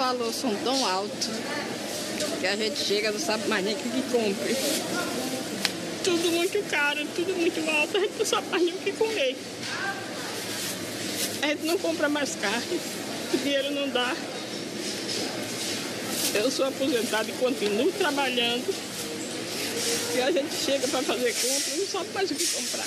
valores são tão altos que a gente chega, não sabe mais nem o que compre. Tudo muito caro, tudo muito alto, a gente não sabe mais nem o que comer. A gente não compra mais carne, o dinheiro não dá. Eu sou aposentada e continuo trabalhando. E a gente chega para fazer compra e não sabe mais o que comprar.